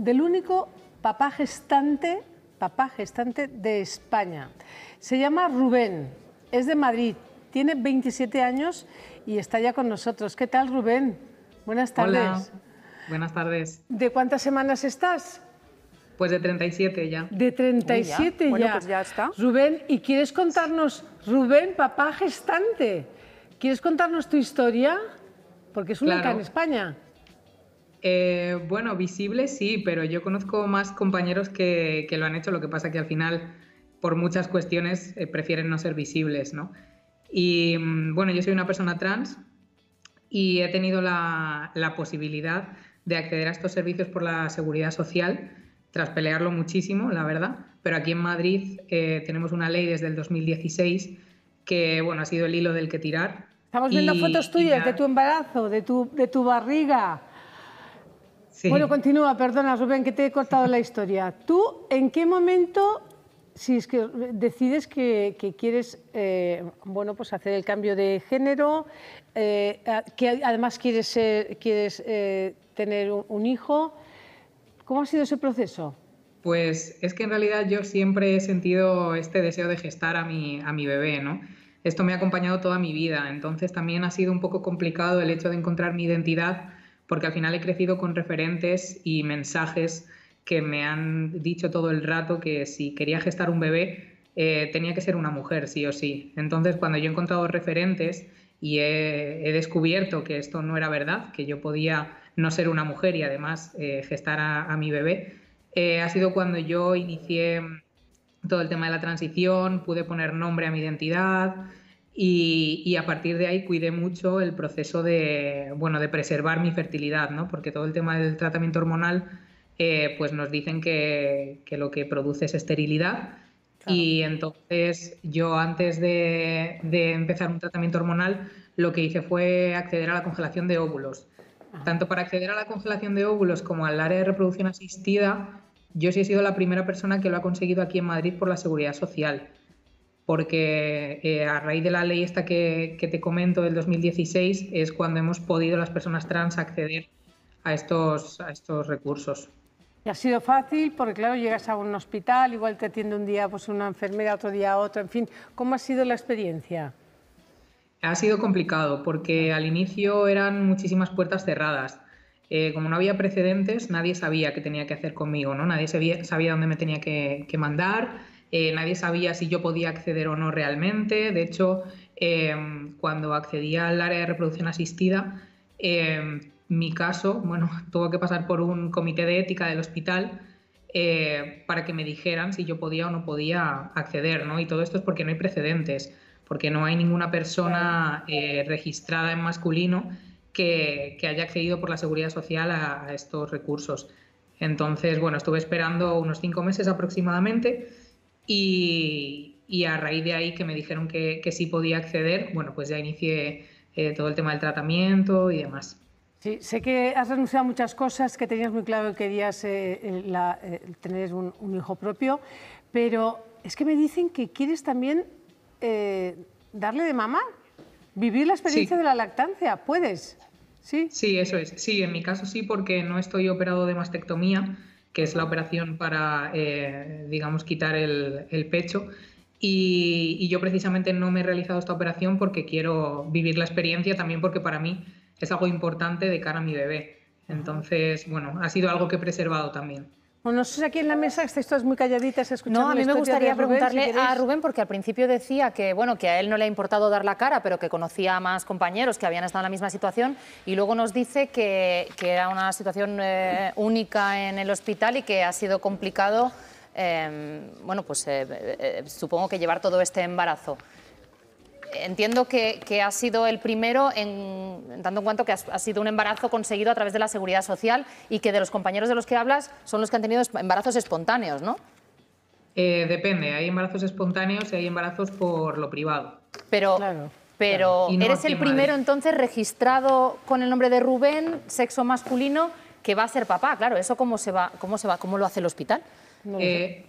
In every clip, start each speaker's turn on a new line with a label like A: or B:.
A: del único papá gestante, papá gestante de España. Se llama Rubén, es de Madrid, tiene 27 años y está ya con nosotros. ¿Qué tal, Rubén? Buenas tardes.
B: Hola. Buenas tardes.
A: ¿De cuántas semanas estás?
B: Pues de 37 ya.
A: De 37 ya.
C: Bueno, pues ya está.
A: Rubén, ¿y quieres contarnos, Rubén, papá gestante, ¿quieres contarnos tu historia? Porque es única
B: Claro.
A: en España.
B: Eh, bueno, visible sí, pero yo conozco más compañeros que, que lo han hecho, lo que pasa que al final, por muchas cuestiones, eh, prefieren no ser visibles, ¿no? Y mm, bueno, yo soy una persona trans y he tenido la, la posibilidad de acceder a estos servicios por la seguridad social, tras pelearlo muchísimo, la verdad, pero aquí en Madrid eh, tenemos una ley desde el 2016 que, bueno, ha sido el hilo del que tirar.
A: Estamos viendo fotos tuyas de tu embarazo, de tu, de tu barriga.
B: Sí.
A: Bueno, continúa, perdona, Rubén, que te he cortado la historia. ¿Tú en qué momento, si es que decides que, que quieres, eh, bueno, pues hacer el cambio de género, eh, que además quieres, ser- quieres eh, tener un, un hijo, ¿cómo ha sido ese proceso?
B: Pues es que en realidad yo siempre he sentido este deseo de gestar a mi, a mi bebé, ¿no? Esto me ha acompañado toda mi vida, entonces también ha sido un poco complicado el hecho de encontrar mi identidad, porque al final he crecido con referentes y mensajes que me han dicho todo el rato que si quería gestar un bebé eh, tenía que ser una mujer, sí o sí. Entonces cuando yo he encontrado referentes y he, descubierto que esto no era verdad, que yo podía no ser una mujer y además eh, gestar a, a mi bebé, eh, ha sido cuando yo inicié todo el tema de la transición, pude poner nombre a mi identidad y, y a partir de ahí cuidé mucho el proceso de, bueno, de preservar mi fertilidad, ¿no? porque todo el tema del tratamiento hormonal eh, pues nos dicen que, que lo que produce es esterilidad y entonces yo antes de, de empezar un tratamiento hormonal lo que hice fue acceder a la congelación de óvulos. Tanto para acceder a la congelación de óvulos como al área de reproducción asistida, yo sí he sido la primera persona que lo ha conseguido aquí en Madrid por la seguridad social. Porque eh, a raíz de la ley esta que, que te comento del 2016 es cuando hemos podido las personas trans acceder a estos, a estos recursos.
A: Y ha sido fácil porque, claro, llegas a un hospital, igual te atiende un día pues, una enfermera, otro día otra, en fin. ¿Cómo ha sido la experiencia?
B: Ha sido complicado porque al inicio eran muchísimas puertas cerradas. Eh, como no había precedentes, nadie sabía qué tenía que hacer conmigo, ¿no? Nadie sabía, sabía dónde me tenía que, que mandar, eh, nadie sabía si yo podía acceder o no realmente. De hecho, eh, cuando accedía al área de reproducción asistida, eh, mi caso, bueno, tuvo que pasar por un comité de ética del hospital eh, para que me dijeran si yo podía o no podía acceder, ¿no? Y todo esto es porque no hay precedentes, porque no hay ninguna persona eh, registrada en masculino que, que, haya accedido por la seguridad social a, a, estos recursos. Entonces, bueno, estuve esperando unos cinco meses aproximadamente y, y a raíz de ahí que me dijeron que, que sí podía acceder, bueno, pues ya inicié eh, todo el tema del tratamiento y demás.
A: Sí, sé que has renunciado a muchas cosas, que tenías muy claro que querías eh, la, eh, tener un, un, hijo propio, pero es que me dicen que quieres también eh, darle de mamá, vivir la experiencia
B: Sí.
A: de la lactancia. ¿Puedes? Sí.
B: Sí, eso es. Sí, en mi caso sí, porque no estoy operado de mastectomía, que es la operación para, eh, digamos, quitar el, el pecho. Y, y, yo precisamente no me he realizado esta operación porque quiero vivir la experiencia, también porque para mí es algo importante de cara a mi bebé. Entonces, bueno, ha sido algo que he preservado también.
A: Bueno, no sé si aquí en la mesa estáis todas muy calladitas escuchando
C: No, a mí me gustaría
A: Rubén,
C: preguntarle
A: si
C: a Rubén, porque al principio decía que, bueno, que a él no le ha importado dar la cara, pero que conocía a más compañeros que habían estado en la misma situación, y luego nos dice que, que era una situación eh, única en el hospital y que ha sido complicado, eh, bueno, pues eh, supongo que llevar todo este embarazo. Entiendo que, que, ha sido el primero en, en tanto en cuanto que ha, sido un embarazo conseguido a través de la seguridad social y que de los compañeros de los que hablas son los que han tenido embarazos espontáneos, ¿no?
B: Eh, depende, hay embarazos espontáneos y hay embarazos por lo privado.
C: Pero, claro, pero claro. no eres el primero entonces registrado con el nombre de Rubén, sexo masculino, que va a ser papá. Claro, ¿eso cómo se va, cómo se va, cómo lo hace el hospital?
B: No eh,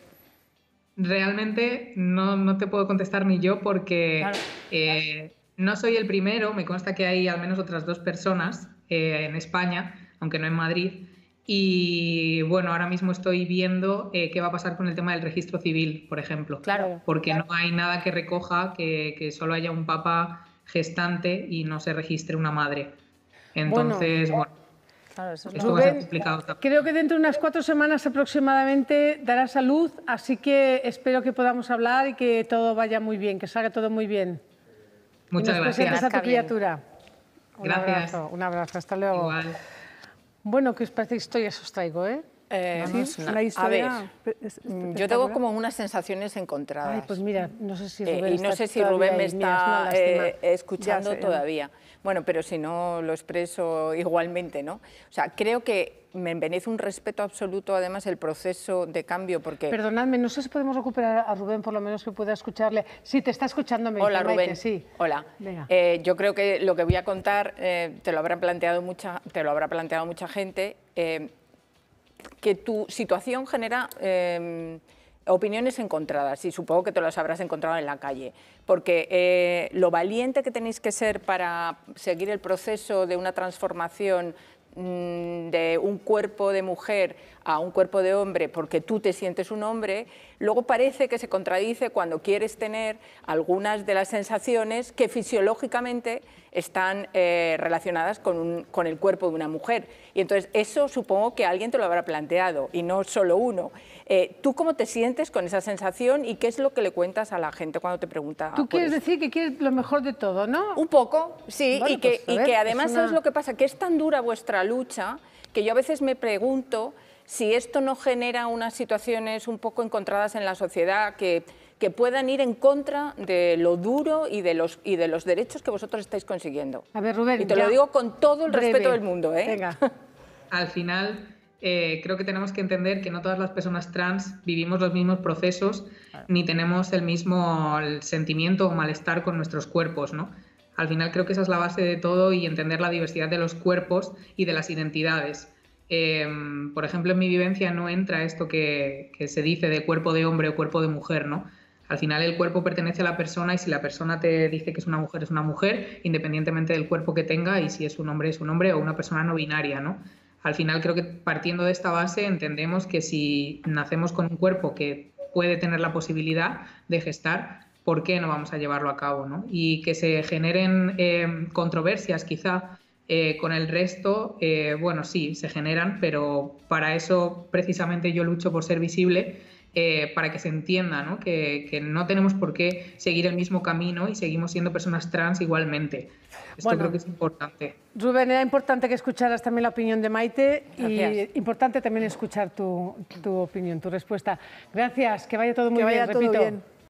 B: Realmente no, no, te puedo contestar ni yo porque claro. eh, no soy el primero, me consta que hay al menos otras dos personas eh, en España, aunque no en Madrid, Y bueno, ahora mismo estoy viendo eh, qué va a pasar con el tema del registro civil, por ejemplo.
C: Claro.
B: Porque no hay nada que recoja que, que solo haya un papá gestante y no se registre una madre. Entonces, bueno.
C: Claro, eso es
B: a
A: Rubén,
B: complicado
A: creo que dentro de unas cuatro semanas aproximadamente dará salud, así que espero que podamos hablar y que todo vaya muy bien, que salga todo muy bien.
B: Muchas
A: y nos
B: gracias.
A: a tu criatura. Un
B: Gracias.
A: abrazo, un abrazo, hasta luego.
B: Igual.
A: Bueno, ¿qué os parece historias os traigo, eh?
D: Eh,
A: Sí, una
C: a
D: ver,
A: es-
D: yo tengo como unas sensaciones encontradas.
A: Ay, pues mira, no sé si
D: Eh,
A: Rubén
D: y no sé si Rubén me.
A: Mira, es
D: está eh, escuchando
A: sé,
D: todavía. Bueno, pero si no lo expreso igualmente, ¿no? O sea, creo que me merece un respeto absoluto, además, el proceso de cambio, porque...
A: Perdonadme, no sé si podemos recuperar a Rubén, por lo menos que pueda escucharle. Sí, te está escuchando, me
D: Hola Rubén.
A: sí.
D: Hola.
A: Venga.
D: Eh, yo creo que lo que voy a contar eh, te lo habrá planteado mucha, te lo habrá planteado mucha gente. eh, que tu situación genera eh, opiniones encontradas y supongo que te las habrás encontrado en la calle, porque eh, lo valiente que tenéis que ser para seguir el proceso de una transformación de un cuerpo de mujer a un cuerpo de hombre porque tú te sientes un hombre, luego parece que se contradice cuando quieres tener algunas de las sensaciones que fisiológicamente están eh, relacionadas con, un- con el cuerpo de una mujer. Y entonces eso supongo que alguien te lo habrá planteado y no solo uno. Eh, ¿Tú cómo te sientes con esa sensación y qué es lo que le cuentas a la gente cuando te pregunta?
A: Tú quieres
D: eso?
A: decir que quieres lo mejor de todo, ¿no?
D: Un poco, sí,
A: Bueno,
D: y que,
A: pues,
D: y que
A: es
D: además,
A: una-
D: ¿sabes lo que pasa? Que es tan dura vuestra lucha que yo a veces me pregunto si esto no genera unas situaciones un poco encontradas en la sociedad que, que puedan ir en contra de lo duro y de, los, y de los derechos que vosotros estáis consiguiendo.
A: A ver, Rubén.
D: Y te
A: ya.
D: lo digo con todo el
A: Breve.
D: respeto del mundo. ¿eh?
A: Venga.
B: Al final, eh, creo que tenemos que entender que no todas las personas trans vivimos los mismos procesos ni tenemos el mismo sentimiento o malestar con nuestros cuerpos, ¿no? Al final creo que esa es la base de todo y entender la diversidad de los cuerpos y de las identidades. Eh, por ejemplo, en mi vivencia no entra esto que, que se dice de cuerpo de hombre o cuerpo de mujer, ¿no? Al final el cuerpo pertenece a la persona y si la persona te dice que es una mujer, es una mujer, independientemente del cuerpo que tenga y si es un hombre, es un hombre o una persona no binaria, ¿no? Al final creo que partiendo de esta base entendemos que si nacemos con un cuerpo que puede tener la posibilidad de gestar, ¿por qué no vamos a llevarlo a cabo? ¿no? Y que se generen eh, controversias quizá eh, con el resto, eh, bueno, sí, se generan, pero para eso precisamente yo lucho por ser visible, eh, para que se entienda ¿no? Que, que no tenemos por qué seguir el mismo camino y seguimos siendo personas trans igualmente. Esto
A: Bueno.
B: creo que es importante.
A: Rubén, era importante que escucharas también la opinión de Maite
D: Gracias.
A: y importante también escuchar tu, tu opinión, tu respuesta. Gracias, que vaya todo muy
E: Que vaya
A: bien,
E: todo
A: repito.
E: bien.